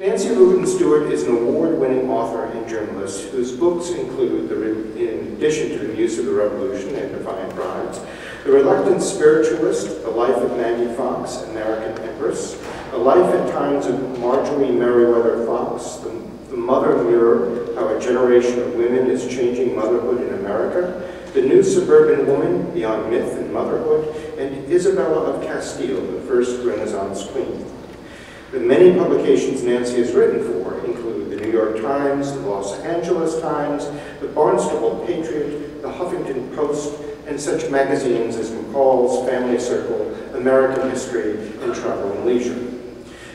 Nancy Rubin Stuart is an award-winning author and journalist whose books include, the, in addition to The Muse of the Revolution and Defiant Brides, The Reluctant Spiritualist, The Life of Maggie Fox, American Empress, The Life and Times of Marjorie Merriweather Fox, The, the Mother Mirror, How a Generation of Women is Changing Motherhood in America, The New Suburban Woman, Beyond Myth and Motherhood, and Isabella of Castile, the first Renaissance queen. The many publications Nancy has written for include the New York Times, the Los Angeles Times, the Barnstable Patriot, the Huffington Post, and such magazines as McCall's Family Circle, American History, and Travel and Leisure.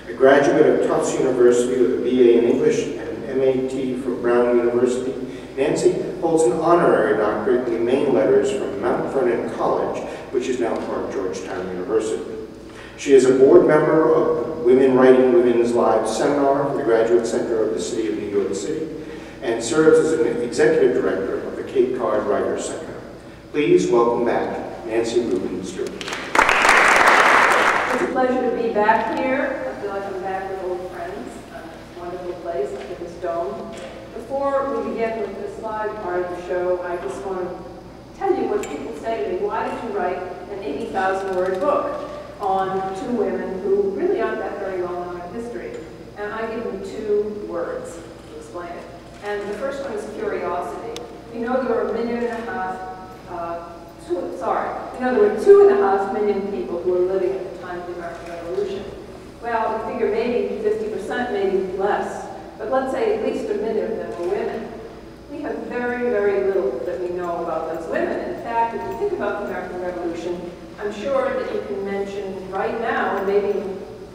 A graduate of Tufts University with a BA in English and an MAT from Brown University, Nancy holds an honorary doctorate in humane letters from Mount Vernon College, which is now part of Georgetown University. She is a board member of Women Writing Women's Lives Seminar the Graduate Center of the City of New York City and serves as an executive director of the Cape Cod Writers Center. Please welcome back Nancy Rubin Stuart. It's a pleasure to be back here. I feel like I'm back with old friends. Uh, it's a wonderful place under this dome. Before we begin with the slide part of the show, I just want to tell you what people say to me. Why did you write an 80,000 word book? On two women who really aren't that very well known in history. And I give them two words to explain it. And the first one is curiosity. You know there were a million and a half, uh, two, sorry, we know there were two and a half million people who were living at the time of the American Revolution. Well, we figure maybe 50%, maybe less. But let's say at least a million of them were women. We have very, very little that we know about those women. In fact, if you think about the American Revolution, I'm sure that you can mention right now, and maybe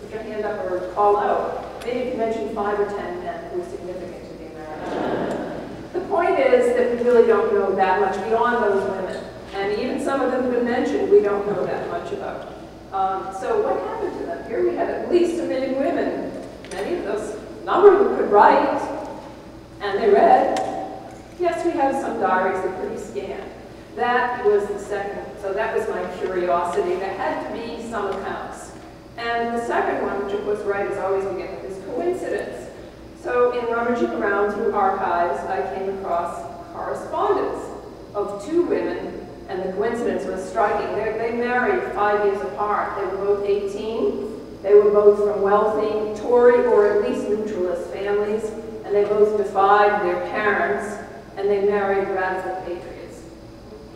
put your hand up or call out, maybe you can mention five or ten men who are significant to the American The point is that we really don't know that much beyond those women. And even some of them have been mentioned, we don't know that much about. Um, so what happened to them? Here we have at least a million women. Many of those, number of them could write, and they read. Yes, we have some diaries that are pretty scant. That was the second, so that was my curiosity. There had to be some accounts. And the second one, which was right is always begin with, is coincidence. So in rummaging around through archives, I came across correspondence of two women, and the coincidence was striking. They, they married five years apart. They were both 18. They were both from wealthy Tory or at least neutralist families, and they both defied their parents, and they married radical patriots.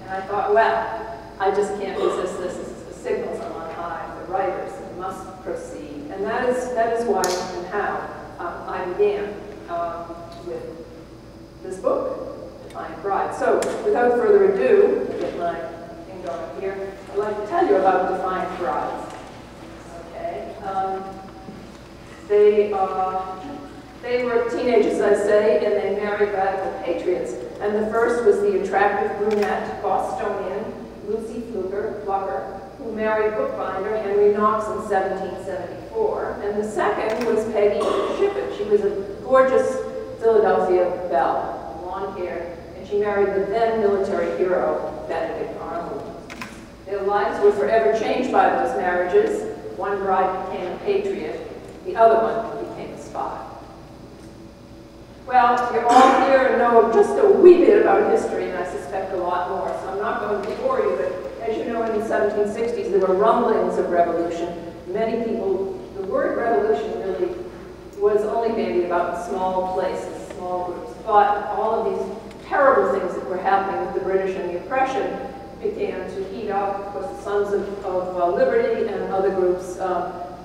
And I thought, well, I just can't resist this. The signals are on high. The writers must proceed. And that is, that is why and how um, I began um, with this book, Defiant Bride. So without further ado, get my thing going here, I'd like to tell you about Defiant Brides. Okay. Um, they, uh, they were teenagers, I say, and they married radical patriots. And the first was the attractive brunette Bostonian, Lucy Fluker, Flucker, who married bookbinder Henry Knox in 1774. And the second was Peggy Shippen. She was a gorgeous Philadelphia belle, blonde hair, and she married the then military hero Benedict Arnold. Their lives were forever changed by those marriages. One bride became a patriot, the other one. Well, you're all here and know just a wee bit about history, and I suspect a lot more, so I'm not going to bore you, but as you know, in the 1760s, there were rumblings of revolution. Many people, the word revolution really was only bandied about in small places, small groups, but all of these terrible things that were happening with the British and the oppression began to heat up. Of course, the Sons of, of uh, Liberty and other groups, uh,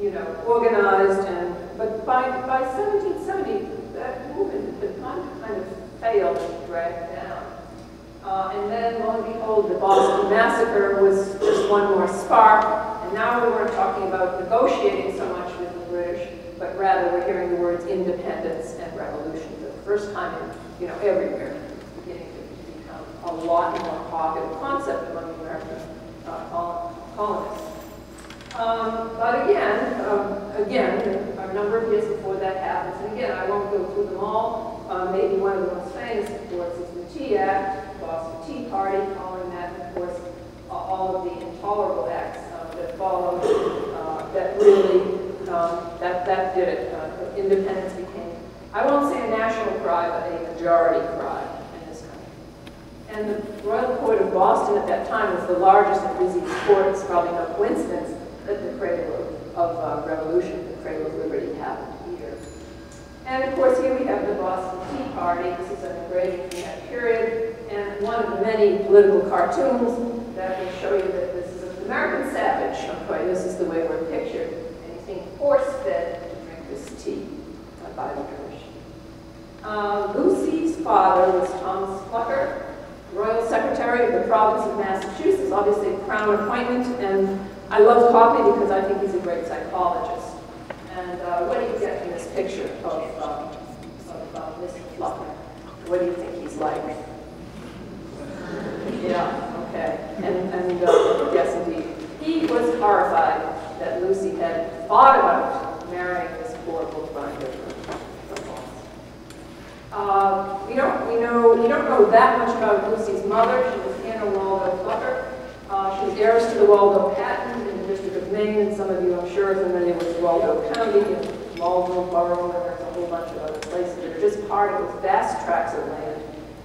you know, organized, and but by, by 1770, that movement begun to kind of fail and drag down. Uh, and then, lo and behold, the Boston Massacre was just one more spark. And now we weren't talking about negotiating so much with the British, but rather we're hearing the words independence and revolution for the first time in, you know, everywhere. It's beginning to become a lot more popular concept among the American uh, colonists. Um, but again, um, again, a number of years before that happens, and again, I won't go through them all. Uh, maybe one of the most famous, of course, is the Tea Act, Boston Tea Party, following that, of course, all of the intolerable acts uh, that followed uh, that really, um, that, that did it. Uh, independence became, I won't say a national cry, but a majority cry in this country. And the Royal Court of Boston at that time was the largest and busiest court. It's probably no coincidence that the cradle of, of uh, revolution, the cradle of liberty happened here. And of course, here we have the Boston Tea Party. This is an engraving from that period, and one of the many political cartoons that will show you that this is an American savage. Okay, this is the way we're pictured, and he's being force-fed to drink this tea uh, by the British. Uh, Lucy's father was Thomas Flucker, Royal Secretary of the Province of Massachusetts, obviously a crown appointment, and I love Copley because I think he's a great psychologist. And uh, what do you get from this picture of, um, of uh, Mr. Flucker? What do you think he's like? Yeah, okay. And, and uh, yes, indeed. He was horrified that Lucy had thought about marrying this poor bookbinder uh, we don't we know we don't know that much about Lucy's mother. She was Anna Waldo Flucker. Uh, she was heiress to the Waldo patent in the District of Maine, and some of you, I'm sure, are familiar with Waldo County and Waldoboro, and there's a whole bunch of other places that are just part of those vast tracts of land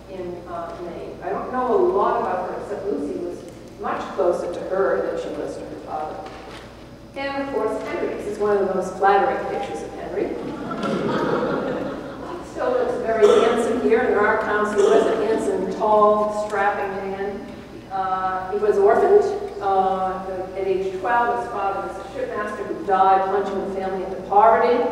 in uh, Maine. I don't know a lot about her, except Lucy was much closer to her than she was to her father. And of course, Henry. This is one of the most flattering pictures of Henry still looks very handsome here. In our he was a handsome, tall, strapping man. Uh, he was orphaned. Uh, at age 12, his father was a shipmaster who died, plunging the family into poverty.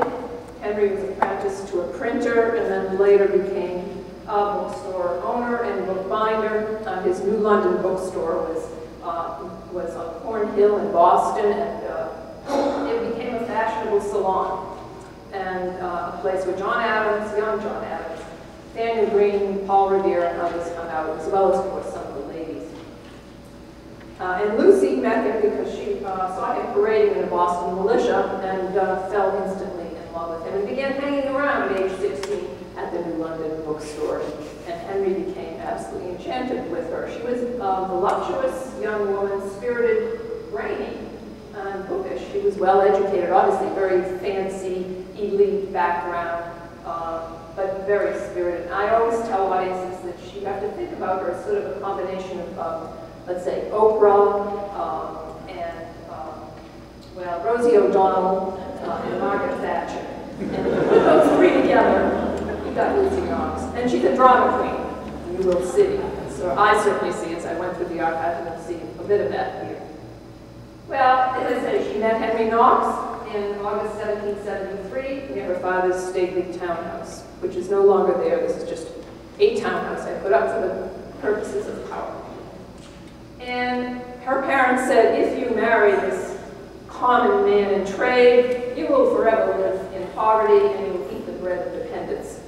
Henry was apprenticed to a printer and then later became a bookstore owner and bookbinder. Uh, his New London bookstore was, uh, was on Cornhill in Boston, and uh, it became a fashionable salon and uh, a place where John Adams, young John Adams, Daniel Green, Paul Revere, and others hung out, as well as, of course, some of the ladies. Uh, and Lucy met him because she uh, saw him parading in the Boston militia and uh, fell instantly in love with him and began hanging around at age 16 at the New London bookstore. And Henry became absolutely enchanted with her. She was a voluptuous young woman, spirited, brainy, and bookish. She was well educated, obviously very fancy, elite background, um, but very spirited. And I always tell audiences that you have to think about her as sort of a combination of, let's say, Oprah um, and, um, well, Rosie O'Donnell uh, and Margaret Thatcher. And put those three together, you got Lucy Knox. And she's a drama queen, you will see. So I certainly see, as I went through the archive, and see a bit of that here. Well, as I say, she met Henry Knox, in August 1773 near her father's stately townhouse, which is no longer there. This is just a townhouse I put up for the purposes of power. And her parents said, if you marry this common man in trade, you will forever live in poverty and you will eat the bread of dependence.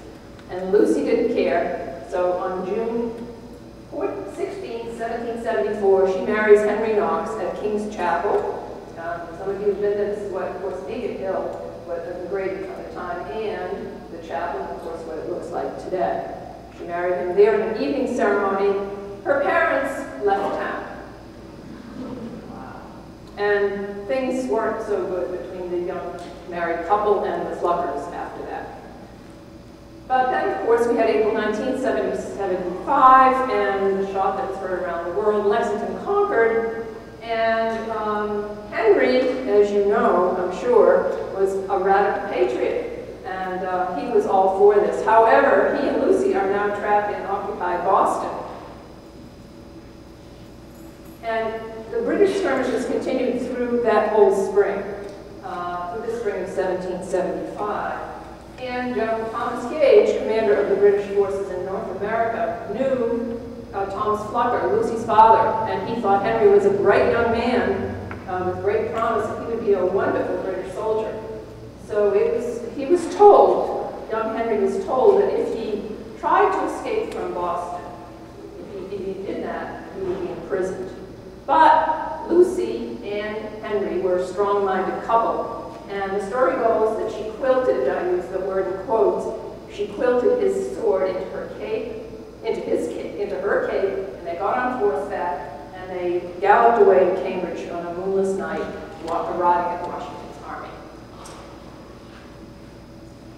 And Lucy didn't care, so on June 16, 1774, she marries Henry Knox at King's Chapel, um, some of you have been there. This is what, of course, Beacon Hill was engraved from the time, and the chapel, of course, what it looks like today. She married him there in an evening ceremony. Her parents left town. And things weren't so good between the young married couple and the Fluckers after that. But then, of course, we had April 1975, and the shot that heard around the world, Lexington Concord, and um, Henry, as you know, I'm sure, was a radical patriot, and uh, he was all for this. However, he and Lucy are now trapped in occupied Boston. And the British skirmishes continued through that whole spring, uh, through the spring of 1775. And General Thomas Gage, commander of the British forces in North America, knew uh, Thomas Flucker, Lucy's father, and he thought Henry was a bright young man um, with great promise that he would be a wonderful British soldier. So it was, he was told, young Henry was told that if he tried to escape from Boston, if he, if he did that, he would be imprisoned. But Lucy and Henry were a strong-minded couple, and the story goes that she quilted, I use the word in quotes, she quilted his sword into her cape into his cape, into her cape, and they got on horseback, and they galloped away to Cambridge on a moonless night, arriving at Washington's army.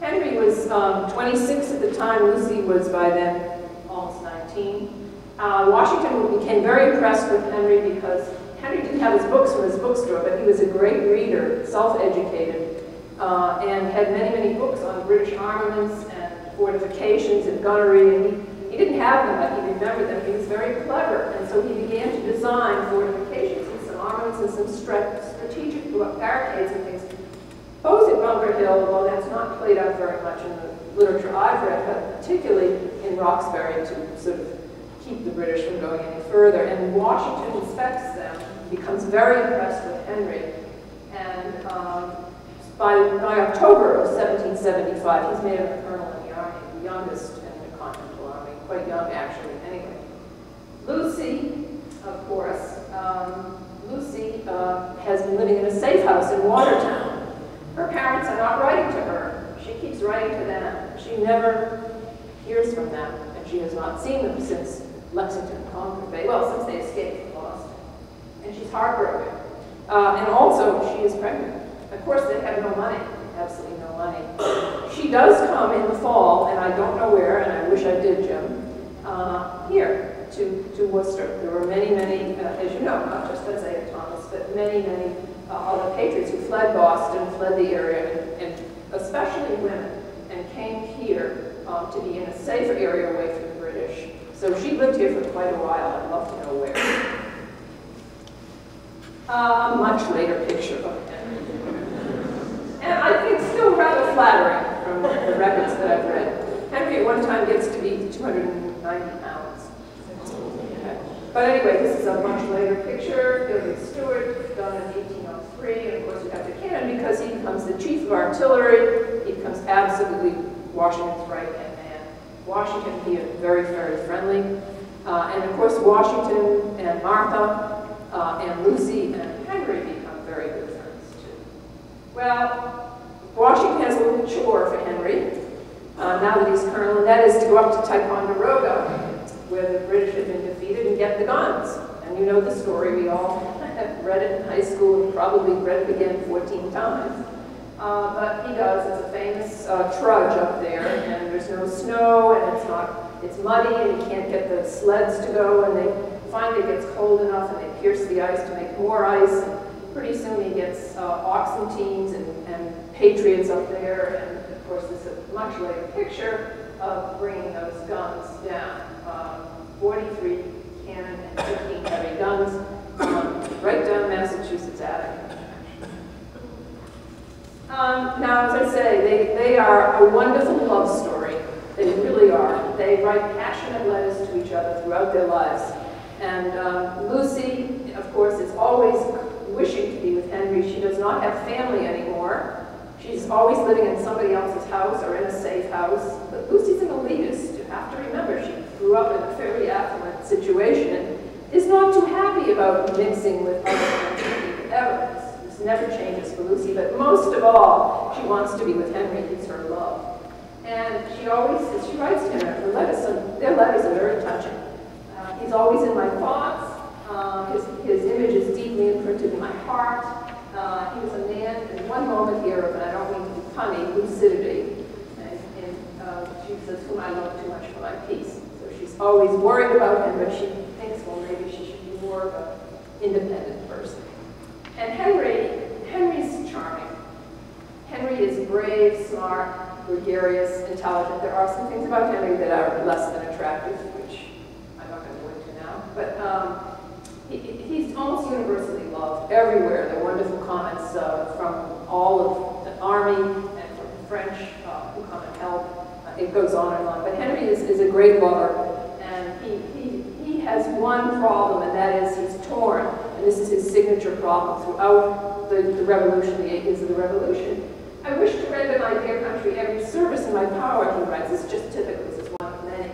Henry was um, 26 at the time. Lucy was by then almost 19. Uh, Washington became very impressed with Henry because Henry didn't have his books from his bookstore, but he was a great reader, self-educated, uh, and had many, many books on British armaments and fortifications and gunnery, and he, he didn't have them, but he remembered them. He was very clever, and so he began to design fortifications and some armaments and some strategic barricades and things, both at Bunker Hill, although that's not played out very much in the literature I've read, but particularly in Roxbury to sort of keep the British from going any further. And Washington inspects them, becomes very impressed with Henry, and um, by, by October of 1775, he's made a colonel in the army, the youngest in the Continental Army, quite young actually, anyway. Lucy, of course, um, Lucy uh, has been living in a safe house in Watertown. Her parents are not writing to her. She keeps writing to them. She never hears from them, and she has not seen them since Lexington Concord Bay, well, since they escaped from Boston. And she's heartbroken. Uh, and also, she is pregnant. Of course, they have no money, absolutely no money. She does come in the fall, and I don't know where, and I wish I did, Jim, uh, here to, to Worcester. There were many, many, uh, as you know, not just Isaiah Thomas, but many, many uh, other patriots who fled Boston, fled the area, and, and especially women, and came here um, to be in a safer area away from. So she lived here for quite a while. I'd love to know where. Uh, a much later picture of him. And I think still rather flattering from the records that I've read. Henry at one time gets to be 290 pounds. But anyway, this is a much later picture. Gilbert Stuart, done in 1803. And of course, we have the cannon because he becomes the chief of artillery. He becomes absolutely Washington's right-hand man. Washington, is very, very friendly. Uh, and of course, Washington and Martha uh, and Lucy and Henry become very good friends too. Well, Washington has a little chore for Henry uh, now that he's colonel, and that is to go up to Ticonderoga, where the British have been defeated, and get the guns. And you know the story. We all have read it in high school and probably read it again 14 times. Uh, but he does. It's a famous uh, trudge up there, and there's no snow, and it's not. It's muddy, and he can't get the sleds to go, and they finally gets cold enough and they pierce the ice to make more ice. And pretty soon he gets uh, oxen teams and, and patriots up there. And of course, this is a much later picture of bringing those guns down. Um, 43 cannon and 15 heavy guns um, right down Massachusetts Avenue. Um, now, as I say, they, they are a wonderful love story. They really are. They write passionate letters to each other throughout their lives. And um, Lucy, of course, is always wishing to be with Henry. She does not have family anymore. She's always living in somebody else's house or in a safe house. But Lucy's an elitist. You have to remember she grew up in a fairly affluent situation and is not too happy about mixing with other people ever. This never changes for Lucy, but most of all, she wants to be with Henry. He's her love. And she always, she writes to him, her letters, their letters are very touching. He's always in my thoughts. Uh, his, his image is deeply imprinted in my heart. Uh, he was a man in one moment here but I don't mean to be punny, lucidity. And, and uh, she says, whom I love too much for my peace. So she's always worried about him, but she thinks, well, maybe she should be more of an independent person. And Henry, Henry's charming. Henry is brave, smart, gregarious, intelligent. There are some things about Henry that are less than attractive, which I'm not going to go into now. but um, he, he's almost universally loved everywhere. There are wonderful comments uh, from all of the army and from the French uh, who come and help. Uh, it goes on and on. But Henry is, is a great lover, and he, he, he has one problem, and that is he's torn. And this is his signature problem throughout the, the revolution, the eight years of the revolution. I wish to render my dear country every service in my power, he writes. It's just typical. This is one of many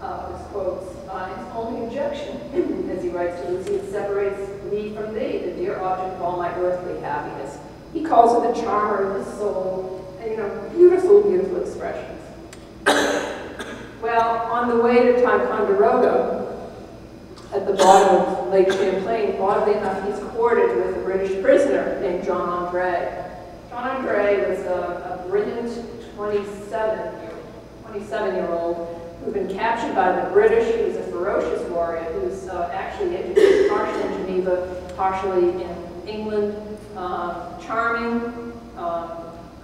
of his quotes uh, its only objection, as he writes to Lucy, it separates me from thee, the dear object of all my earthly happiness. He calls her the charmer of his soul, and you know, beautiful, beautiful expressions. well, on the way to Ticonderoga, at the bottom of Lake Champlain, oddly enough, he's courted with a British prisoner named John Andre. John Andre was a, a brilliant 27 year 27 year old who'd been captured by the British. He was a ferocious warrior who was uh, actually educated partially in Geneva, partially in England. Uh, charming, um,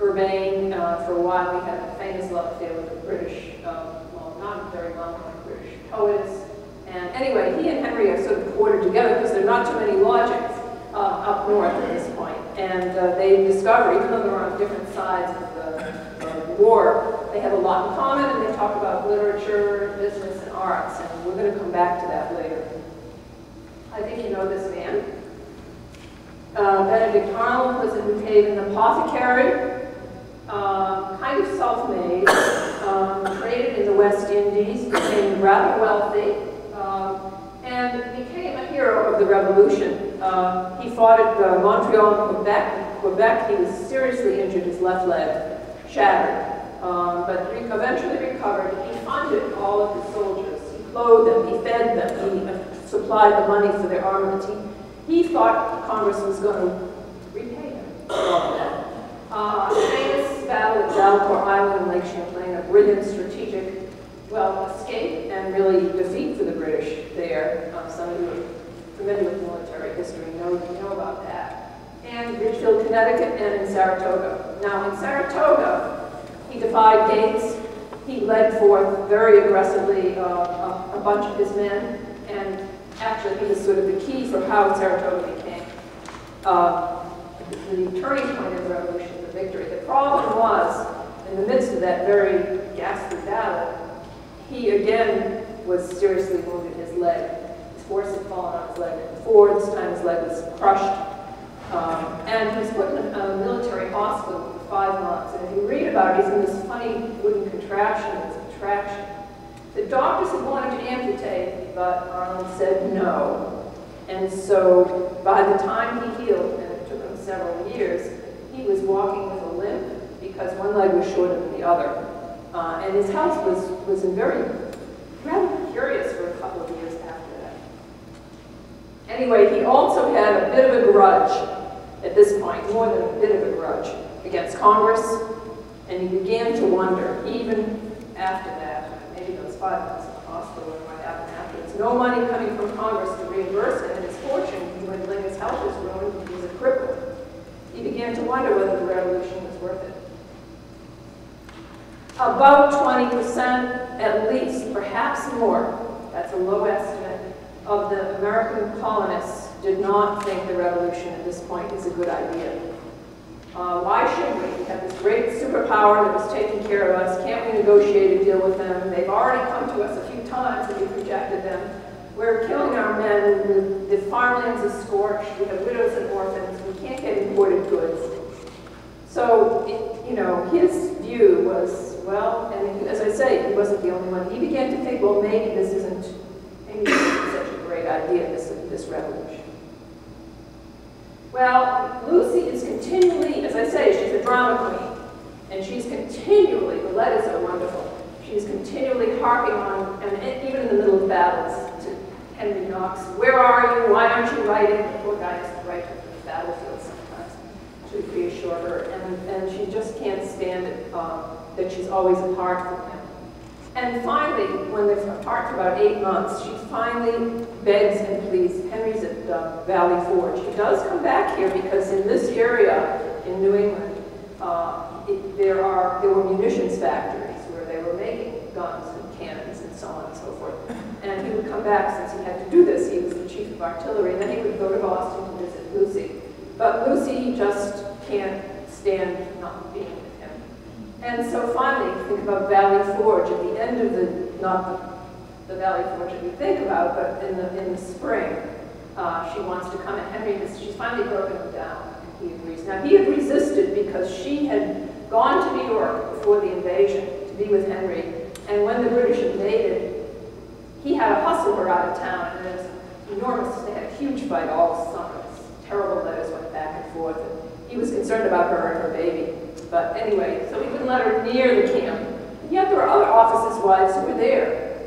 urbane. Uh, for a while, we had a famous love affair with a British, um, well, not very well known British poetess. And anyway, he and Henry are sort of quartered together because there are not too many lodgings uh, up north at this point. And uh, they discover, even though they're on different sides of the, war, they have a lot in common and they talk about literature, business, and arts. And we're going to come back to that later. I think you know this man. Uh, Benedict Arnold was a New Haven apothecary, uh, kind of self-made, um, traded in the West Indies, became rather wealthy, um, and became a hero of the Revolution. Uh, he fought at uh, Montreal Quebec. Quebec, he was seriously injured, his left leg shattered, um, but eventually recovered. He funded all of his soldiers. He clothed them, he fed them, he uh, supplied the money for their armaments. He, he thought Congress was going to repay him for all that. Uh, famous battle at Valcour Island in Lake Champlain, a brilliant strategic, well, escape and really defeat for the British there. Uh, some of you with military history know, know about that. And Ridgefield, Connecticut, and in Saratoga. Now, in Saratoga, he defied Gates. He led forth very aggressively uh, a, a bunch of his men, and actually he was sort of the key for how Saratoga became uh, the turning point of the revolution, the victory. The problem was, in the midst of that very ghastly battle, he again was seriously wounded his leg. Horse had fallen on his leg before, this time his leg was crushed. Um, and he was put in a, a, military hospital for five months. And if you read about it, he's in this funny wooden contraption, this contraction. The doctors had wanted to amputate, but Arnold said no. And so by the time he healed, and it took him several years, he was walking with a limp because one leg was shorter than the other. Uh, and his health was, was in very, rather curious for a couple of years after that. Anyway, he also had a bit of a grudge at this point, more than a bit of a grudge, against Congress, and he began to wonder, even after that, maybe those five months in the hospital and what happened afterwards. No money coming from Congress to reimburse him, and his fortune, when his health was ruined, he was a cripple. He began to wonder whether the revolution was worth it. About 20% at least, perhaps more, that's a low estimate, of the American colonists did not think the revolution at this point is a good idea. Uh, why should we? We have this great superpower that was taking care of us. Can't we negotiate a deal with them? They've already come to us a few times and we've rejected them. We're killing our men. The, farmlands are scorched. We have widows and orphans. We can't get imported goods. So, it, you know, his view was, well, and as I say, he wasn't the only one. He began to think, well, maybe this isn't, maybe this isn't such a great idea, this, this revolution. Well, Lucy is continually, as I say, she's a drama queen. And she's continually, the letters are wonderful, she's continually harping on, and even in the middle of battles, to Henry Knox, where are you, why aren't you writing? The poor guy has to write to the battlefield sometimes to reassure her. And, and she just can't stand it, um, that she's always apart from him. And finally, when they're apart for about eight months, she finally begs and pleads. Henry's at Valley Forge. He does come back here because in this area in New England, uh, it, there are there were munitions factories where they were making guns and cannons and so on and so forth. And he would come back since he had to do this. He was the chief of artillery, and then he would go to Boston to visit Lucy. But Lucy just can't stand not being and so finally, think about Valley Forge at the end of the, not the, the Valley Forge that we think about, but in the, in the spring, uh, she wants to come, and Henry has, she's finally broken him down, and he agrees. Now, he had resisted because she had gone to New York before the invasion to be with Henry, and when the British invaded, he had to hustle her out of town, and it was enormous, they had a huge fight all summer. It was Terrible letters went back and forth, and he was concerned about her and her baby. But anyway, so we wouldn't let her near the camp. And yet there were other officers' wives who were there.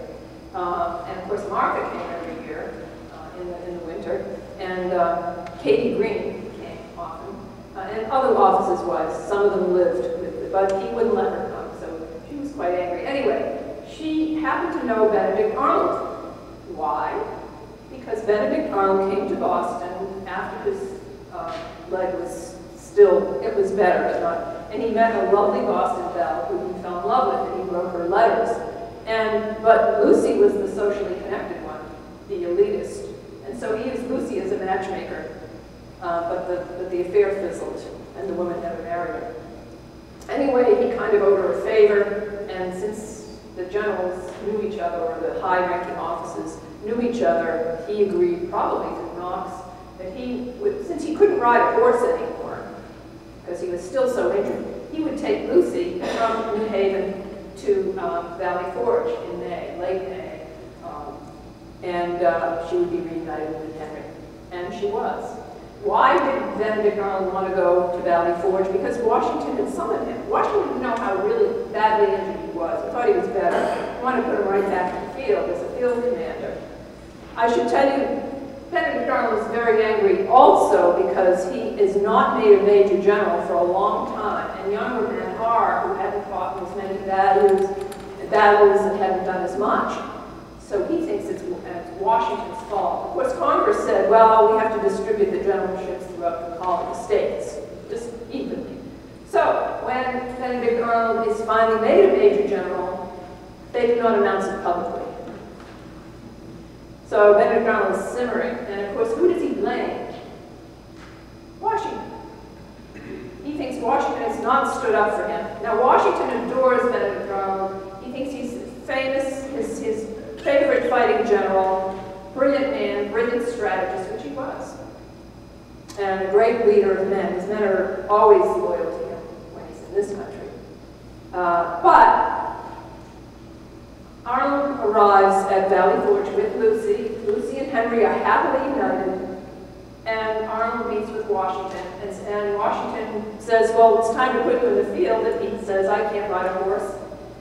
Um, and of course, Martha came every year uh, in, the, in the winter. And uh, Katie Green came often. Uh, and other officers' wives. Some of them lived with but he wouldn't let her come. So she was quite angry. Anyway, she happened to know Benedict Arnold. Why? Because Benedict Arnold came to Boston after his uh, leg was still, it was better, but not, and he met a lovely Boston belle who he fell in love with, and he wrote her letters. And, but Lucy was the socially connected one, the elitist. And so he used Lucy as a matchmaker. Uh, but, the, but the affair fizzled, and the woman never married her. Anyway, he kind of owed her a favor, and since the generals knew each other, or the high-ranking officers knew each other, he agreed, probably through Knox, that he would, since he couldn't ride a horse anymore, because he was still so injured, he would take Lucy from New Haven to um, Valley Forge in May, late May, um, and uh, she would be reunited with Henry. And she was. Why did Benedict Arnold want to go to Valley Forge? Because Washington had summoned him. Washington didn't know how really badly injured he was. He thought he was better. He wanted to put him right back in the field as a field commander. I should tell you, Benedict Arnold was very angry also because he is not made a major general for a long time, and younger men are who haven't fought as many battles, battles and haven't done as much. So he thinks it's, it's Washington's fault. Of course, Congress said, well, we have to distribute the generalships throughout the colony states, just evenly. So when Benedict Arnold is finally made a major general, they do not announce it publicly. So Benedict Arnold is simmering, and of course, who does he blame? Washington. He thinks Washington has not stood up for him. Now, Washington adores Benedict Arnold. He thinks he's famous, his, his favorite fighting general, brilliant man, brilliant strategist, which he was, and a great leader of men. His men are always loyal to him when he's in this country. Uh, but Arnold arrives at Valley Forge with Lucy. Lucy and Henry are happily united, and Arnold meets with Washington, and, and Washington says, well, it's time to put you in the field, and he says, I can't ride a horse.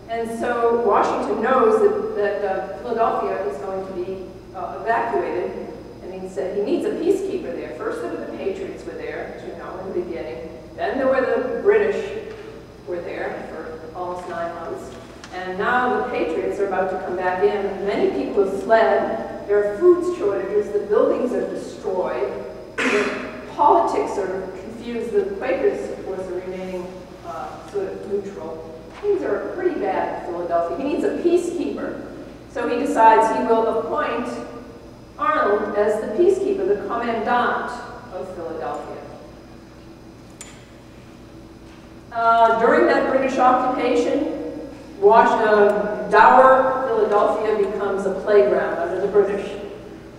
And so Washington knows that, that uh, Philadelphia is going to be uh, evacuated, and he said he needs a peacekeeper there. First there the Patriots were there, as you know, in the beginning. Then there were the British were there for almost nine months. And now the Patriots are about to come back in. Many people have fled. There are food shortages. The buildings are destroyed. The politics are confused. The Quakers, of course, are remaining uh, sort of neutral. Things are pretty bad in Philadelphia. He needs a peacekeeper. So he decides he will appoint Arnold as the peacekeeper, the commandant of Philadelphia. Uh, during that British occupation, Wash, uh, dour Philadelphia becomes a playground under the British.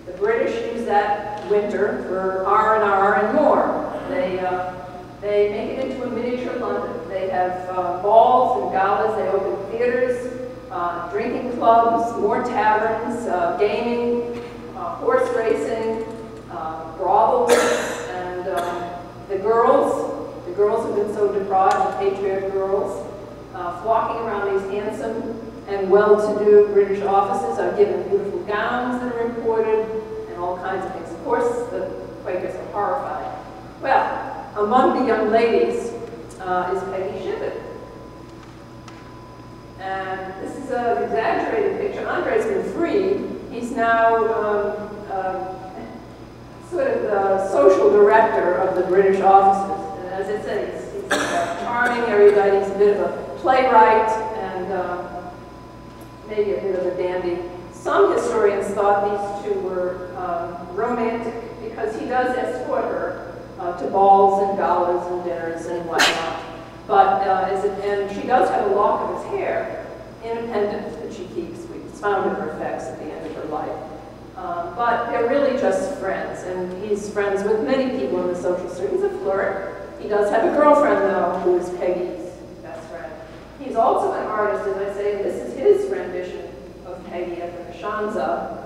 The British use that winter for R&R and more. They, uh, they make it into a miniature London. They have uh, balls and galas, they open theaters, uh, drinking clubs, more taverns, uh, gaming, uh, horse racing, brothels, and the girls, the girls have been so deprived, the patriot girls, uh, flocking around these handsome and well-to-do British offices are given beautiful gowns that are imported and all kinds of things. Of course, the Quakers are horrified. Well, among the young ladies uh, is Peggy Shippen. And this is an exaggerated picture. Andre's been freed. He's now um, uh, sort of the social director of the British offices. And as I said, he's, he's uh, charming, erudite, he's a bit of a playwright and uh, maybe a bit of a dandy. Some historians thought these two were um, romantic because he does escort her uh, to balls and galas and dinners and whatnot. But uh, it, and she does have a lock of his hair, independent, that she keeps. We found in her effects at the end of her life. Um, but they're really just friends, and he's friends with many people in the social circle. He's a flirt. He does have a girlfriend, though, who is Peggy He's also an artist, as I say, and this is his rendition of Peggy at the Meschianza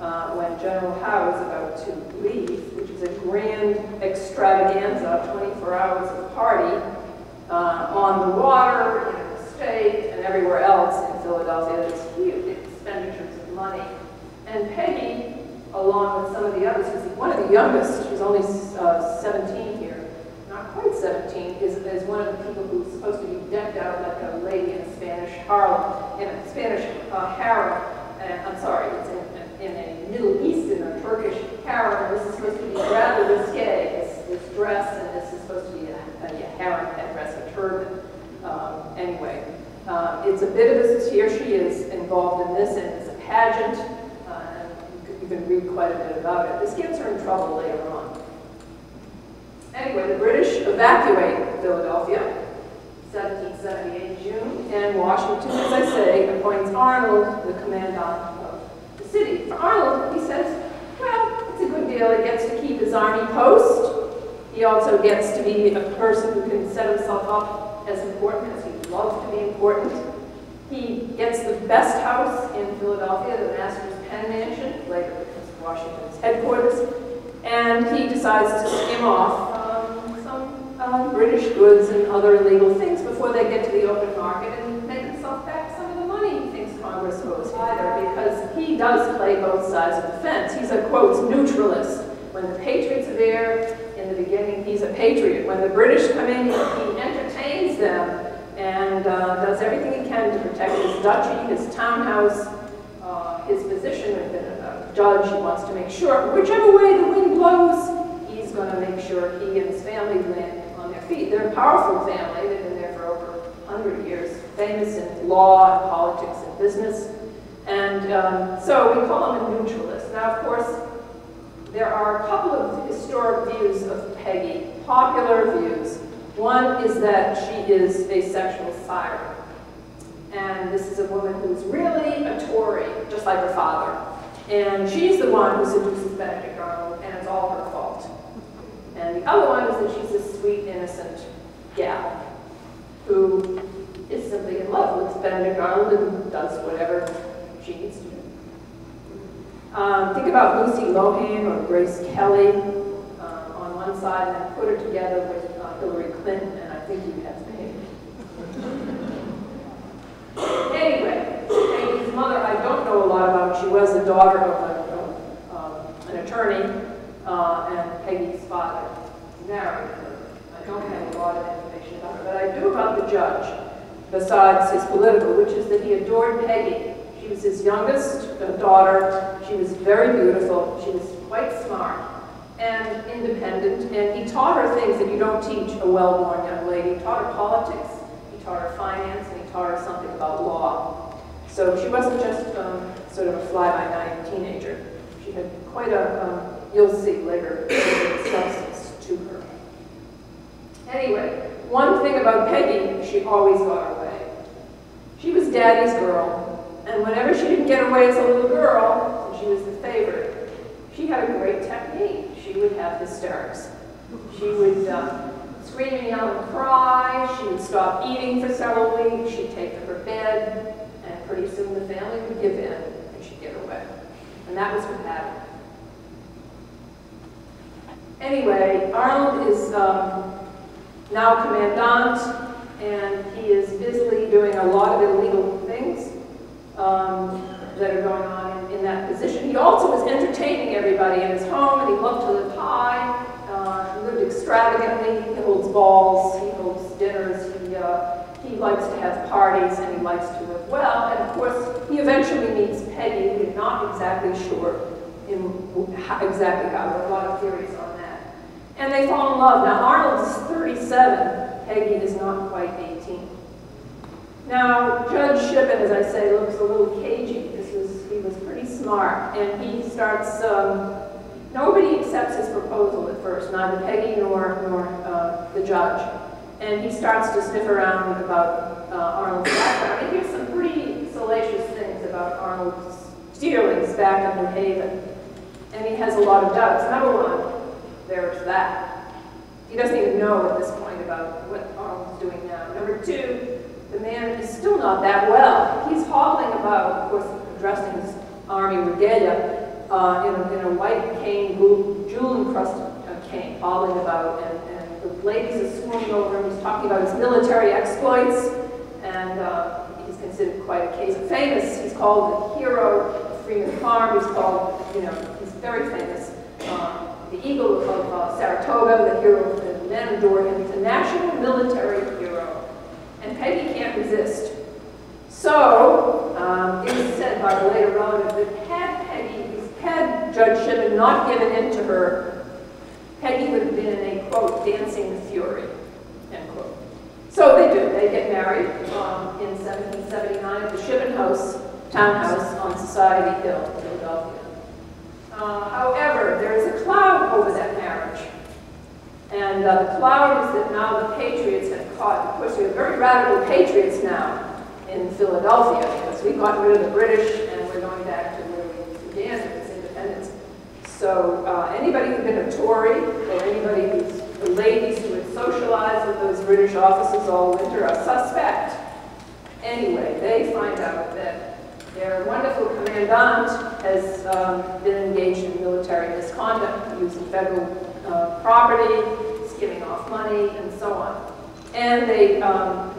uh, when General Howe is about to leave, which is a grand extravaganza, 24 hours of party uh, on the water, in the state, and everywhere else in Philadelphia. There's huge expenditures of money. And Peggy, along with some of the others, who's one of the youngest, she's only uh, 17 here, not quite 17, is, is one of the people who's supposed to be decked out like a lady in a Spanish harlot. Spanish uh, harem, and I'm sorry, it's in, in a Middle Eastern or Turkish harem, this is supposed to be rather risque, this, this dress, and this is supposed to be a, a harem headdress, a turban. Um, anyway, uh, it's a bit of a, here she is involved in this, and it's a pageant, uh, you can read quite a bit about it. This gets her in trouble later on. Anyway, the British evacuate Philadelphia, 1778 June, and Washington, as I say, appoints Arnold the commandant of the city. For Arnold, he says, well, it's a good deal. He gets to keep his army post. He also gets to be a person who can set himself up as important as he loves to be important. He gets the best house in Philadelphia, the Masters-Penn Mansion, later becomes Washington's headquarters, and he decides to skim off some uh, British goods and other illegal things before they get to the open market and make himself back some of the money he thinks Congress owes either, because he does play both sides of the fence. He's a, quote, neutralist. When the Patriots are there, in the beginning, he's a patriot. When the British come in, he, entertains them and uh, does everything he can to protect his duchy, his townhouse, uh, his position as a judge. He wants to make sure, whichever way the wind blows, he's going to make sure he and his family land feet. They're a powerful family. They've been there for over 100 years, famous in law and politics and business. And um, so we call him a neutralist. Now, of course, there are a couple of historic views of Peggy, popular views. One is that she is a sexual siren. And this is a woman who's really a Tory, just like her father. And she's the one who seduces Benedict Arnold, and it's all her. And the other one is that she's a sweet, innocent gal who is simply in love with Benedict Arnold and does whatever she needs to do. Um, think about Lucy Lohan or Grace Kelly uh, on one side, and put her together with uh, Hillary Clinton, and I think you have behaved. anyway, Peggy's mother, I don't know a lot about. She was the daughter of a, um, an attorney, uh, and Peggy's father married her. I don't have a lot of information about her, but I do about the judge, besides his political, which is that he adored Peggy. She was his youngest daughter. She was very beautiful. She was quite smart and independent. And he taught her things that you don't teach a well-born young lady. He taught her politics, he taught her finance, and he taught her something about law. So she wasn't just um, sort of a fly-by-night teenager. She had quite a, um, you'll see later, substance to her. Anyway, one thing about Peggy, she always got her way. She was daddy's girl, and whenever she didn't get away as a little girl, and she was the favorite, she had a great technique. She would have hysterics. She would um, scream and yell and cry. She would stop eating for several weeks. She'd take to her bed, and pretty soon the family would give in, and she'd get away. And that was what happened. Anyway, Arnold is um, now commandant, and he is busily doing a lot of illegal things um, that are going on in, in, that position. He also was entertaining everybody in his home, and he loved to live high. Uh, he lived extravagantly. He holds balls. He holds dinners. He, uh, he likes to have parties, and he likes to live well. And of course, he eventually meets Peggy. We're not exactly sure in how, exactly how. There are a lot of theories on. And they fall in love. Now, Arnold is 37. Peggy is not quite 18. Now, Judge Shippen, as I say, looks a little cagey. This was, he was pretty smart, and he starts, um, nobody accepts his proposal at first, neither Peggy nor, nor uh, the judge. And he starts to sniff around about uh, Arnold's background. And here's some pretty salacious things about Arnold's dealings back in New Haven. And he has a lot of doubts. Number one, there's that. He doesn't even know at this point about what Arnold's doing now. Number two, the man is still not that well. He's hobbling about, of course, dressed in his army regalia, uh, in, a, in a white cane, jewel-encrusted uh, cane, hobbling about, and, and the ladies are swooning over him. He's talking about his military exploits, and uh, he's considered quite a case of famous. He's called the hero of Freeman Farm. He's called, you know, he's very famous. The Eagle of uh, Saratoga, the hero, of the men adore him. He's a national military hero. And Peggy can't resist. So, um, it was said by the later relative that had Peggy, had Judge Shippen not given in to her, Peggy would have been in a, quote, dancing fury, end quote. So they do, they get married um, in 1779 at the Shippen House, townhouse on Society Hill. Uh, however, there is a cloud over that marriage. And uh, the cloud is that now the Patriots have caught, of course, we have very radical Patriots now in Philadelphia because we got rid of the British and we're going back to where we began with independence. So uh, anybody who's been a Tory or anybody who's the ladies who had socialized with those British officers all winter are suspect. Anyway, they find out that their wonderful commandant has um, been engaged in military misconduct, using federal uh, property, skimming off money, and so on. And they, um,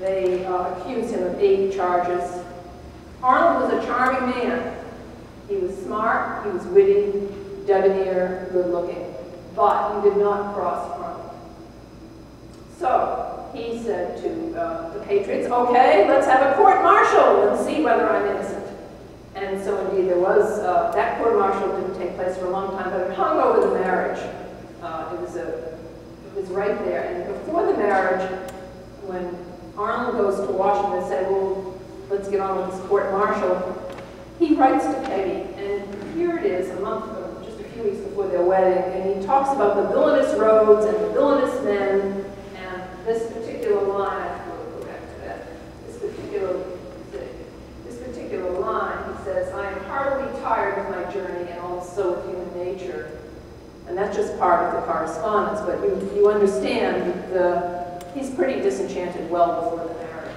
they uh, accuse him of eight charges. Arnold was a charming man. He was smart, he was witty, debonair, good-looking, but he did not cross Arnold. So he said to uh, the Patriots, okay, let's have a court-martial and see whether I'm innocent. And so indeed there was, uh, that court-martial didn't take place for a long time, but it hung over the marriage. Uh, it, was a, it was right there. And before the marriage, when Arnold goes to Washington and said, well, let's get on with this court-martial, he writes to Peggy, and here it is, a month, just a few weeks before their wedding, and he talks about the villainous roads and the villainous men, and this particular line, I have to go back to that, this particular, this particular line, he says, I am heartily tired of my journey and also of human nature. And just part of the correspondence, but you, you understand the, he's pretty disenchanted well before the marriage.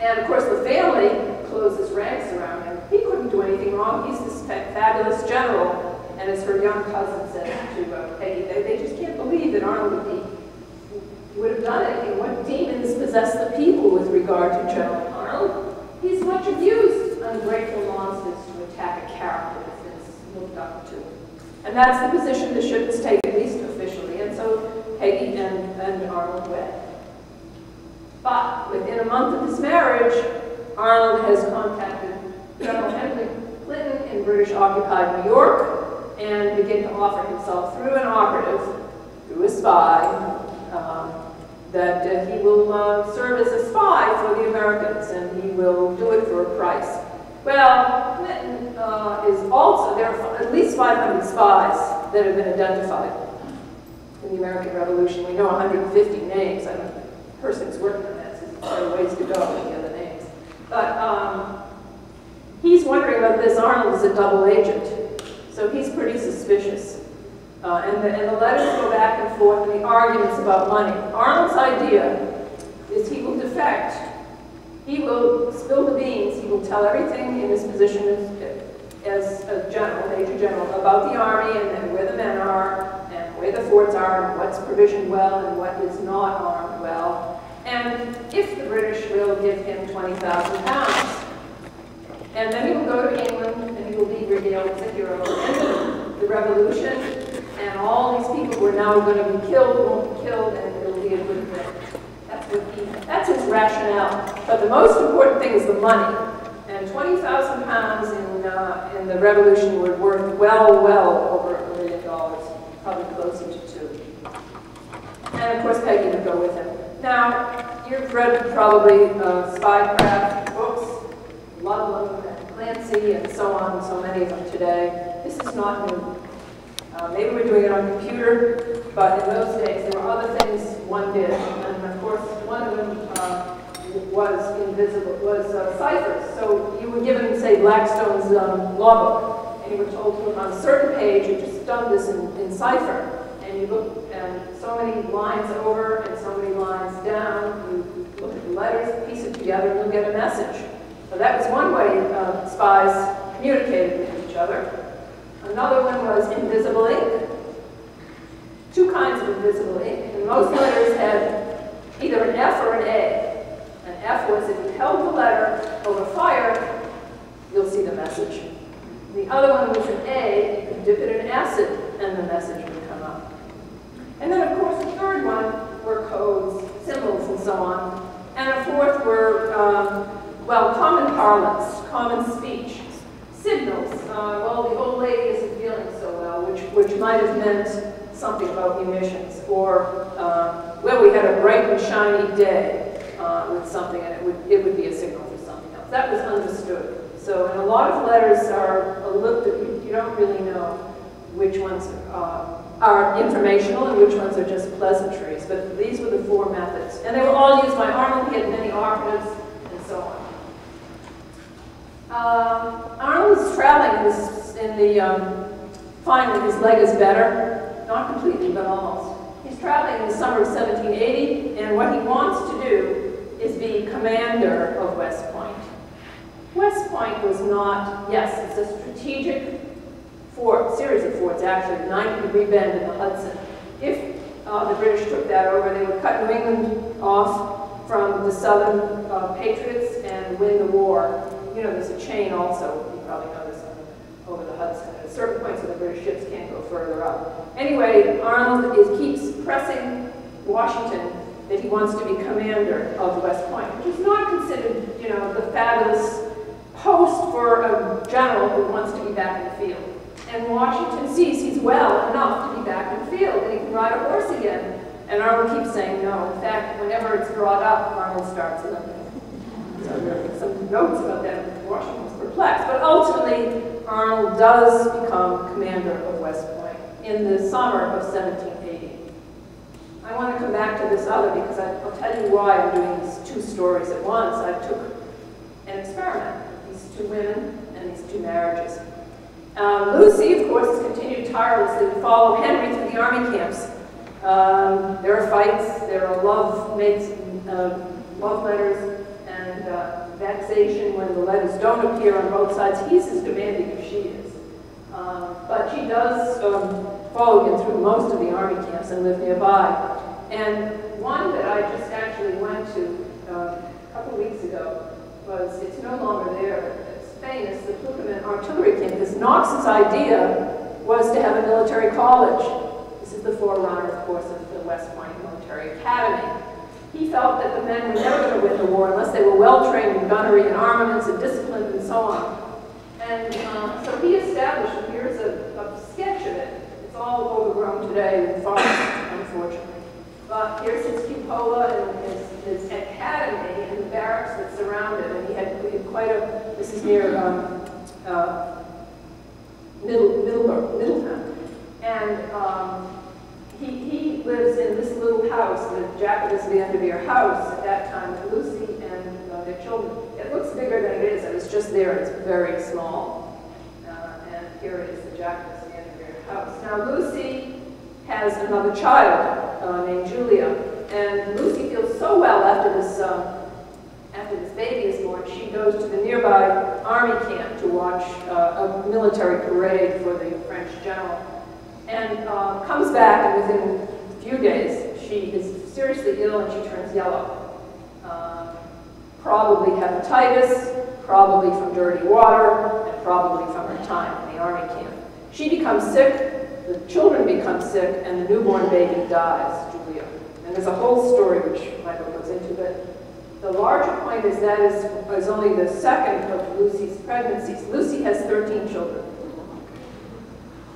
And of course the family closes ranks around him. He couldn't do anything wrong. He's this fabulous general. And as her young cousin said to Peggy, they, they just can't believe that Arnold would, be, would have done anything. What demons possess the people with regard to General Arnold? He's much abused, ungrateful monsters to attack a character that's looked up to. And that's the position the ship has taken, at least officially. And so Peggy and, and Arnold wed. But within a month of this marriage, Arnold has contacted General Henry Clinton in British-occupied New York and began to offer himself through an operative, through a spy, um, that uh, he will uh, serve as a spy for the Americans and he will do it for a price. Well, Clinton uh, is also, there are at least 500 spies that have been identified in the American Revolution. We know 150 names. I don't, the person working on that says there are ways to go with the other names. But um, he's wondering whether this Arnold is a double agent. So he's pretty suspicious. Uh, and, the, and the letters go back and forth and the arguments about money. Arnold's idea is he will defect. He will spill the beans. He will tell everything in his position as, a general, major general, about the army and, and where the men are and where the forts are and what's provisioned well and what is not armed well. And if the British will give him 20,000 pounds. And then he will go to England and he will be revealed as a hero. And the revolution and all these people who are now going to be killed won't be killed and it'll be a good thing. That's what he, that's his rationale. But the most important thing is the money. And 20,000 pounds in, uh, in the revolution were worth well, well over a million dollars, probably closer to two. And of course Peggy would go with him. Now, you've read probably uh, spycraft books, Ludlum and Clancy and so on, so many of them today. This is not new. Uh, maybe we're doing it on computer, but in those days there were other things one did. And of course, one of them uh, was invisible, was uh, ciphers. So you were given, say, Blackstone's um, law book, and you were told to on a certain page, you just done this in, in cipher. And you look, and so many lines over and so many lines down, you look at the letters, piece it together, and you'll get a message. So that was one way uh, spies communicated with each other. Another one was invisible ink. Two kinds of invisible ink. And most letters had either an F or an A. An F was if you held the letter over fire, you'll see the message. The other one was an A, you could dip it in acid and the message would come up. And then of course the third one were codes, symbols, and so on. And a fourth were, um, well, common parlance, common speech, signals. Uh, well, the old lady isn't feeling so well, which, which might have meant something about munitions. Or, uh, well, we had a bright and shiny day uh, with something, and it would, it would be a signal for something else. That was understood. So, and a lot of letters are a little, you, you don't really know which ones uh, are informational and which ones are just pleasantries. But these were the four methods. And they were all used by Arnold. He had many operatives and so on. Um, Arnold was traveling in, this, in the, um, finally his leg is better. Not completely, but almost. He's traveling in the summer of 1780, and what he wants to do is the commander of West Point. West Point was not, yes, it's a strategic fort, series of forts actually, 90 degree bend in the Hudson. If uh, the British took that over, they would cut New England off from the Southern uh, Patriots and win the war. You know, there's a chain also, you probably know this, over the Hudson. At certain points, the British ships can't go further up. Anyway, Arnold is, keeps pressing Washington that he wants to be commander of West Point, which is not considered, you know, the fabulous post for a general who wants to be back in the field. And Washington sees he's well enough to be back in the field, and he can ride a horse again. And Arnold keeps saying no. In fact, whenever it's brought up, Arnold starts limping. So there are some notes about that. Washington's perplexed. But ultimately, Arnold does become commander of West Point in the summer of 1780. I want to come back to this other because I, will tell you why I'm doing these two stories at once. I took an experiment, these two women and these two marriages. Um, Lucy, of course, has continued tirelessly to follow Henry through the army camps. Um, there are fights, there are love mates, uh, love letters, and uh, vexation when the letters don't appear on both sides. He's as demanding as she is. Um, but she does um, follow him through most of the army camps and live nearby. And one that I just actually went to uh, a couple weeks ago was, it's no longer there, famous, the Pluckemin Artillery Camp, because Knox's idea was to have a military college. This is the forerunner, of course, of the West Point Military Academy. He felt that the men were never going to win the war unless they were well-trained in gunnery and armaments and discipline and so on. And uh, so he established, here's a, all overgrown today in forest, unfortunately. But here's his cupola and his, his academy and the barracks that surround it. And he had, he had quite a, this is near um, uh, Middle, Middleburg, Middletown. And um, he, he lives in this little house, the Jacobus Vanderveer house at that time with Lucy and uh, their children. It looks bigger than it is. I was just there. It's very small. Uh, and here it is, the Vanderveer house. Now, Lucy has another child uh, named Julia. And Lucy feels so well after this, uh, after this baby is born, she goes to the nearby army camp to watch uh, a military parade for the French general. And uh, comes back, and within a few days, she is seriously ill and she turns yellow. Um, probably hepatitis, probably from dirty water, and probably from her time in the army camp. She becomes sick, the children become sick and the newborn baby dies, Julia. And there's a whole story which Michael goes into, but the larger point is that is, is only the second of Lucy's pregnancies. Lucy has 13 children.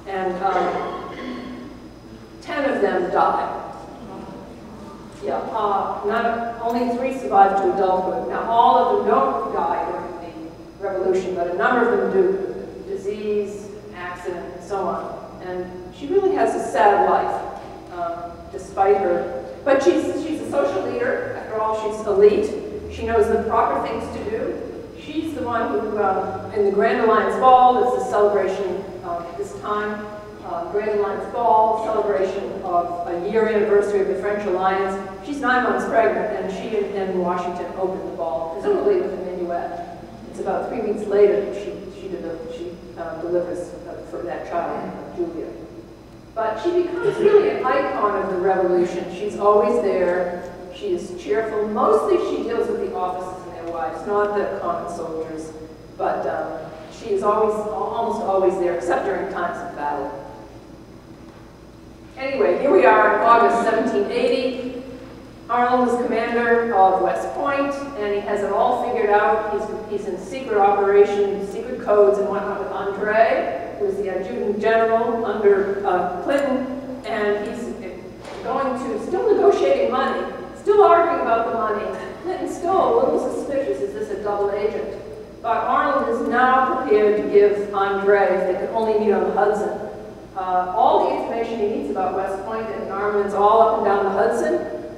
And um, 10 of them die. Yeah, uh, not, only three survive to adulthood. Now, all of them don't die during the revolution, but a number of them do. Disease, accident, and so on. And she really has a sad life, um, despite her. But she's, she's a social leader. After all, she's elite. She knows the proper things to do. She's the one who, uh, in the Grand Alliance Ball, it's a celebration um, this time, uh, Grand Alliance Ball, celebration of a year anniversary of the French Alliance. She's nine months pregnant, and she and, and Washington opened the ball, presumably with a minuet. It's about three weeks later that she, she, she uh, delivers for that child, Julia. But she becomes really an icon of the revolution. She's always there. She is cheerful. Mostly she deals with the officers and their wives, not the common soldiers. But um, she is always, almost always there, except during times of battle. Anyway, here we are August 1780. Arnold is commander of West Point, and he has it all figured out. He's, he's in secret operations, secret codes and whatnot with Andre, who's the adjutant general under uh, Clinton, and he's going to, still negotiating money, still arguing about the money. Clinton's still a little suspicious, is this a double agent? But Arnold is now prepared to give Andre, if they could only meet on the Hudson, uh, all the information he needs about West Point and armaments all up and down the Hudson,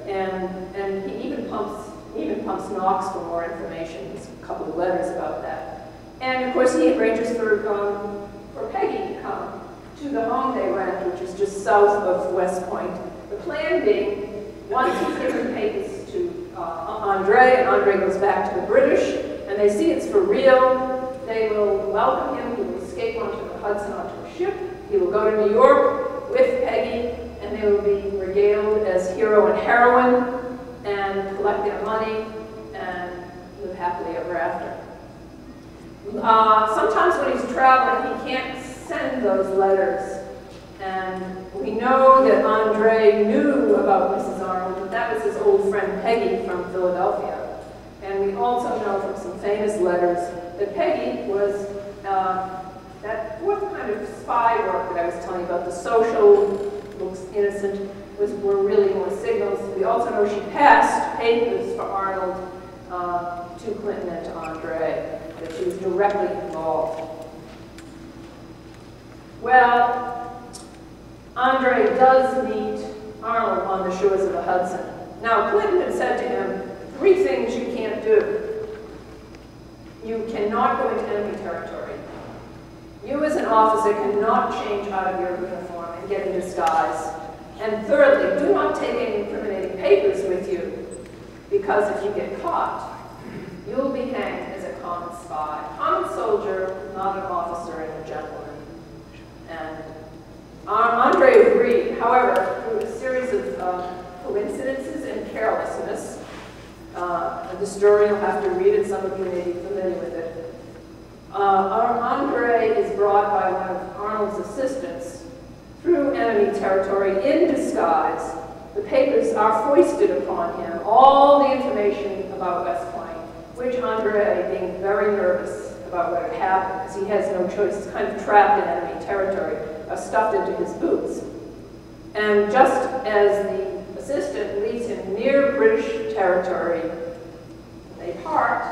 and, and he even pumps, even pumps Knox for more information. There's a couple of letters about that. And of course he arranges for, um, for Peggy to come to the home they rent, which is just south of West Point. The plan being, once he's given papers to uh, Andre, and Andre goes back to the British, and they see it's for real, they will welcome him, he will escape onto the Hudson onto a ship, he will go to New York with Peggy, and they will be regaled as hero and heroine, and collect their money, and live happily ever after. Uh, sometimes when he's traveling, he can't send those letters. And we know that Andre knew about Mrs. Arnold, but that was his old friend Peggy from Philadelphia. And we also know from some famous letters that Peggy was uh, that fourth kind of spy work that I was telling you about, the social, looks innocent, was, were really more signals. We also know she passed papers for Arnold uh, to Clinton and to Andre, that she was directly involved. Well, Andre does meet Arnold on the shores of the Hudson. Now, Clinton had said to him, three things you can't do. You cannot go into enemy territory. You as an officer cannot change out of your uniform and get in disguise. And thirdly, do not take any incriminating papers with you, because if you get caught, you'll be hanged common spy. Common soldier, not an officer and a gentleman. And Andre agreed. However, through a series of um, coincidences and carelessness, uh, the you'll have to read it, some of you may be familiar with it. Uh, Andre is brought by one of Arnold's assistants through enemy territory in disguise. The papers are foisted upon him, all the information about West Point, which Andre, being very nervous about what had happened, because he has no choice, he's kind of trapped in enemy territory, are stuffed into his boots. And just as the assistant leads him near British territory, they part,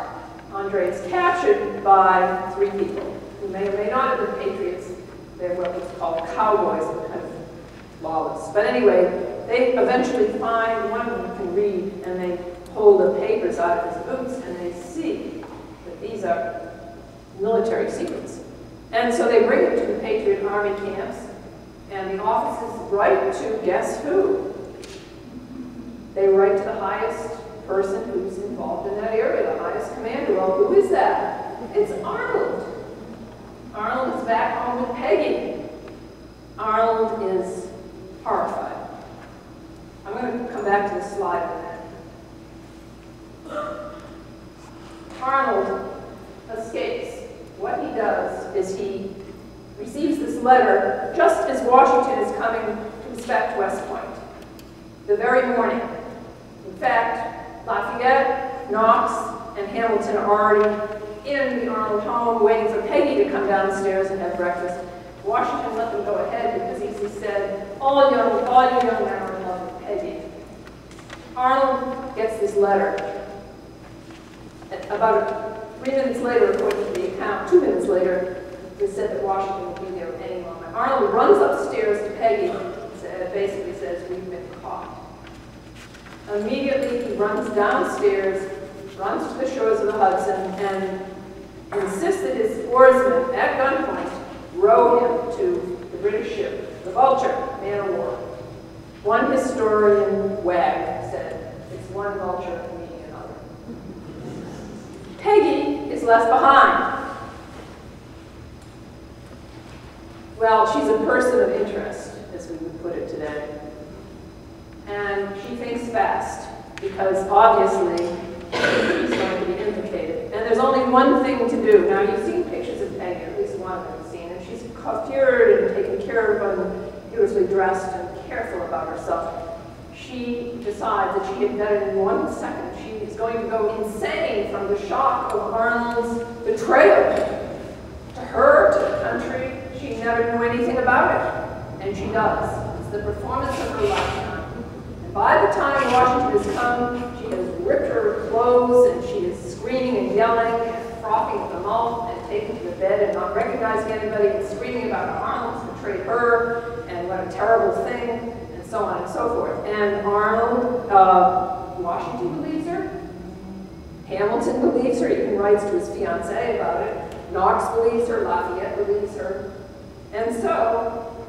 Andre is captured by three people who may or may not have been patriots. They're what was called cowboys, kind of lawless. But anyway, they eventually find one of them can read, and they pull the papers out of his boots, and they see that these are military secrets. And so they bring him to the Patriot Army camps, and the officers write to guess who? They write to the highest person who's involved in that area, the highest commander. Well, who is that? It's Arnold. Arnold is back home with Peggy. Arnold is horrified. I'm going to come back to the slide in a minute. Arnold escapes. What he does is he receives this letter just as Washington is coming to inspect West Point, the very morning. In fact, Lafayette, Knox, and Hamilton are already in the Arnold home waiting for Peggy to come downstairs and have breakfast. Washington let them go ahead because he said, all young, all you young men are in love with Peggy. Arnold gets this letter. About three minutes later, according to the account, two minutes later, it said that Washington will be there any moment. Arnold runs upstairs to Peggy and basically says, we've been caught. Immediately, he runs downstairs, runs to the shores of the Hudson, and insists that his oarsmen, at gunpoint, row him to the British ship, the Vulture, man of war. One historian, Wagg, said, it's one vulture. Peggy is left behind. Well, she's a person of interest, as we would put it today. And she thinks fast, because obviously she's going to be implicated. And there's only one thing to do. Now, you've seen pictures of Peggy, at least one of them have seen, and she's coiffured and taken care of and beautifully dressed and careful about herself. she decides that she had it in one second. Going to go insane from the shock of Arnold's betrayal to her, to the country. She never knew anything about it, and she does. It's the performance of her lifetime. And by the time Washington has come, she has ripped her clothes, and she is screaming and yelling and frothing at the mouth and taken to the bed and not recognizing anybody and screaming about Arnold's betrayed her and what a terrible thing and so on and so forth. And Arnold, uh, Washington believes. Hamilton believes her, even writes to his fiancée about it. Knox believes her, Lafayette believes her. And so,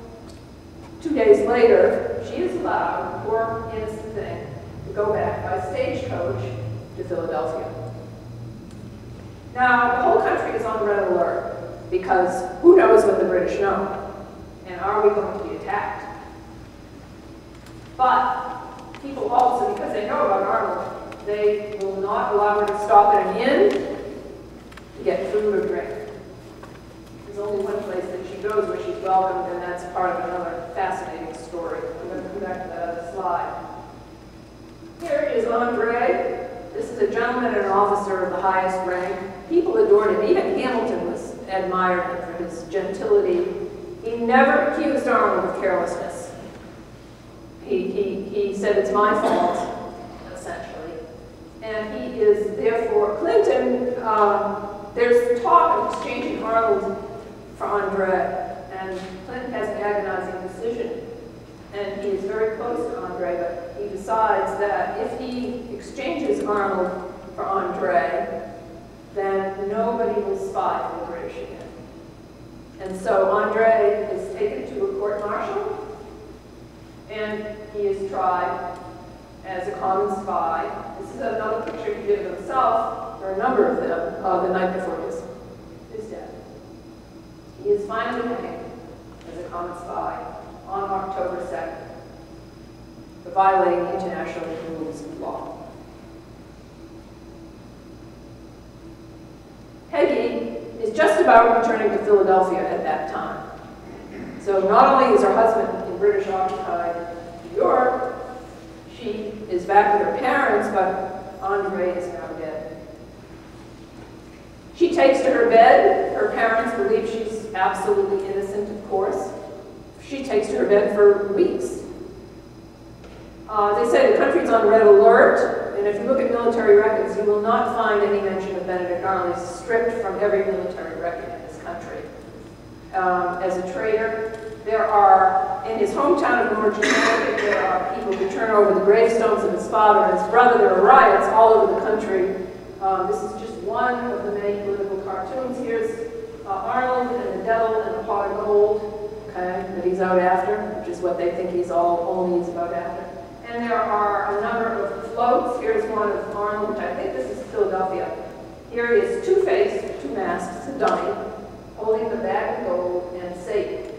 two days later, she is allowed, poor innocent thing, to go back by stagecoach to Philadelphia. Now, the whole country is on red alert because who knows what the British know? And are we going to be attacked? But people also, because they know about Arnold, they will not allow her to stop at an inn to get food or drink. There's only one place that she goes where she's welcomed, and that's part of another fascinating story. I'm going to come back to that other slide. Here is Andre. This is a gentleman and an officer of the highest rank. People adored him. Even Hamilton was admired him for his gentility. He never accused Arnold of carelessness. He, he, he said, it's my fault, is, therefore, Clinton, um, there's talk of exchanging Arnold for Andre, and Clinton has an agonizing decision. And he is very close to Andre, but he decides that if he exchanges Arnold for Andre, then nobody will spy for the British again. And so Andre is taken to a court martial, and he is tried as a common spy. Is another picture he did of himself, or a number of them, uh, the night before his, his death. He is finally hanged as a common spy on October 2nd for violating international rules of law. Peggy is just about returning to Philadelphia at that time. So not only is her husband in British occupied New York, she is back with her parents, but Andre is now dead. She takes to her bed. Her parents believe she's absolutely innocent, of course. She takes to her bed for weeks. Uh, they say the country's on red alert, and if you look at military records, you will not find any mention of Benedict Arnold. He's stripped from every military record in this country. Um, as a traitor, there are, in his hometown of Norwich, Connecticut, there are people who turn over the gravestones of his father and his brother. There are riots all over the country. Um, this is just one of the many political cartoons. Here's uh, Arnold and the devil and the pot of gold, okay, that he's out after, which is what they think he's all only he's about after. And there are a number of floats. Here's one of Arnold, which I think this is Philadelphia. Here he is two-faced, two masks, a dummy, holding the bag of gold and Satan.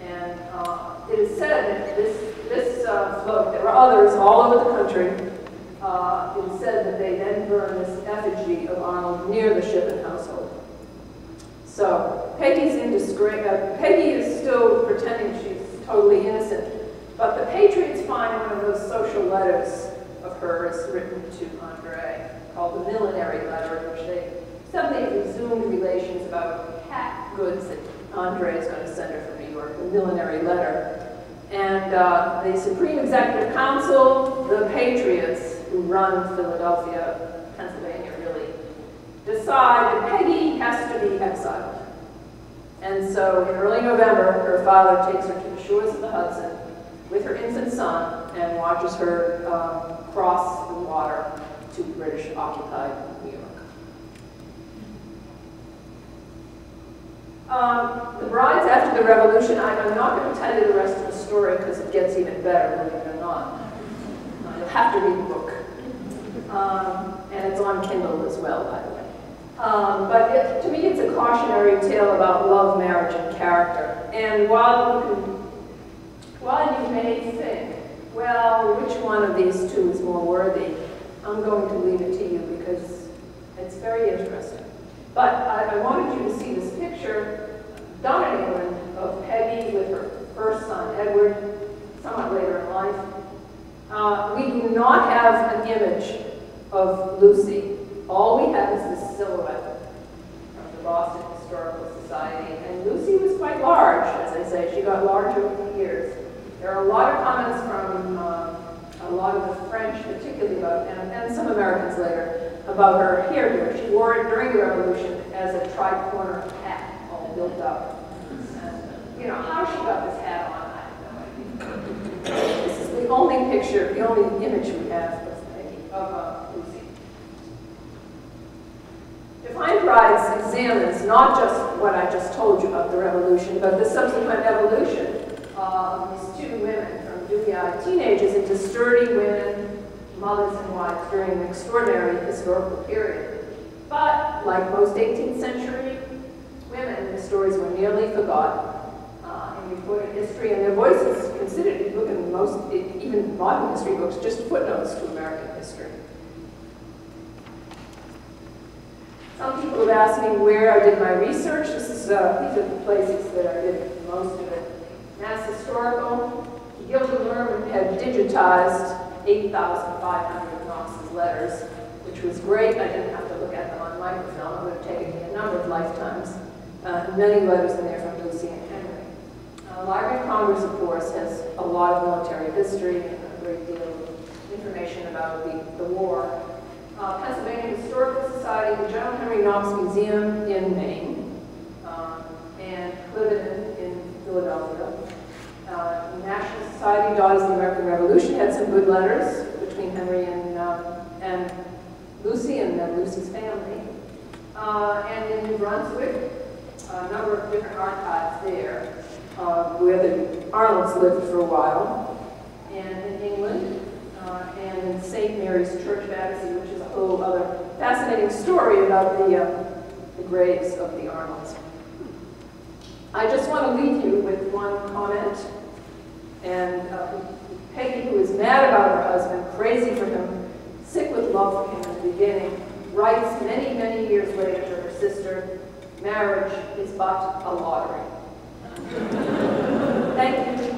And uh, it is said that this, this uh, float, there were others all over the country, uh, it is said that they then burn this effigy of Arnold near the Shippen household. So Peggy's in disgrace. Uh, Peggy is still pretending she's totally innocent, but the Patriots find one of those social letters of hers written to Andre called the Millinery Letter, in which they suddenly resumed relations about cat goods that Andre is going to send her from New York, the Millinery Letter. And uh, the Supreme Executive Council, the Patriots, who run Philadelphia, Pennsylvania, really, decide that Peggy has to be exiled. And so in early November, her father takes her to the shores of the Hudson with her infant son and watches her um, cross the water to British occupied New York. Um, the brides after the revolution, I, am not going to tell you the rest of the story because it gets even better, believe it or not. Uh, you'll have to read the book. Um, and it's on Kindle as well, by the way. Um, but it, to me, it's a cautionary tale about love, marriage, and character. And while you, while you may think, well, which one of these two is more worthy, I'm going to leave it to you because it's very interesting. But I, I wanted you to see this picture done in of Peggy with her first son, Edward, somewhat later in life. Uh, we do not have an image of Lucy. All we have is this silhouette from the Boston Historical Society. And Lucy was quite large, as I say. She got larger over the years. There are a lot of comments from uh, a lot of the French, particularly about, and, and some Americans later, about her hairdo. She wore it during the Revolution as a tri-corner hat, built up. And, you know, how she got this hat on, I have no idea. This is the only picture, the only image we have of, of uh, Lucy. Defiant Brides examines not just what I just told you about the revolution, but the subsequent evolution of these two women from dewy-eyed teenagers into sturdy women, mothers and wives during an extraordinary historical period. But, like most 18th century women, the stories were nearly forgotten uh, in recorded history, and their voices considered, if you look in most, even modern history books, just footnotes to American history. Some people have asked me where I did my research. This is, uh, these are the places that I did most of it. Mass Historical, Gilder Lehrman had digitized 8,500 Knox's letters, which was great. I didn't have to look at them on microfilm. It would have taken me a number of lifetimes. Uh, many letters in there from Lucy and Henry. Uh, Library of Congress, of course, has a lot of military history and a great deal of information about the, the war uh, Pennsylvania Historical Society, the General Henry Knox Museum in Maine, um, and Cliveden in Philadelphia. Uh, National Society, Daughters of the American Revolution, had some good letters between Henry and, um, and Lucy and Lucy's family. Uh, and in New Brunswick, a number of different archives there, uh, where the Arnolds lived for a while. And in England, uh, and in St. Mary's Church Battersea, which is a whole other fascinating story about the, uh, the graves of the Arnolds. I just want to leave you with one comment. And uh, Peggy, who is mad about her husband, crazy for him, sick with love for him in the beginning, writes many, many years later to her sister, marriage is but a lottery. Thank you